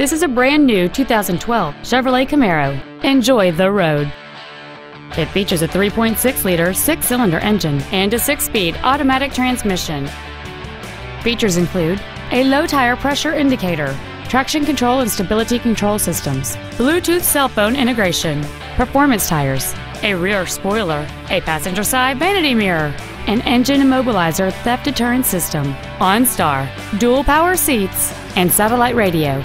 This is a brand new 2012 Chevrolet Camaro. Enjoy the road. It features a 3.6-liter six-cylinder engine and a six-speed automatic transmission. Features include a low tire pressure indicator, traction control and stability control systems, Bluetooth cell phone integration, performance tires, a rear spoiler, a passenger side vanity mirror, an engine immobilizer theft deterrent system, OnStar, dual power seats, and satellite radio.